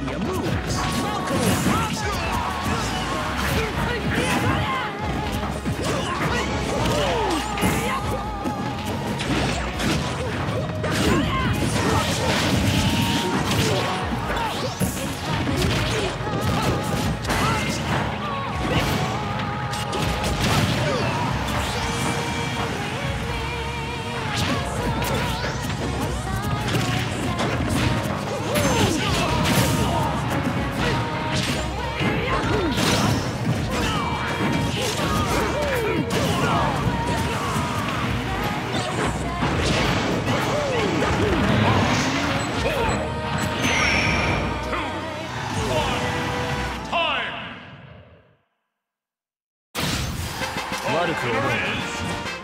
Mafia moves. 悪く思う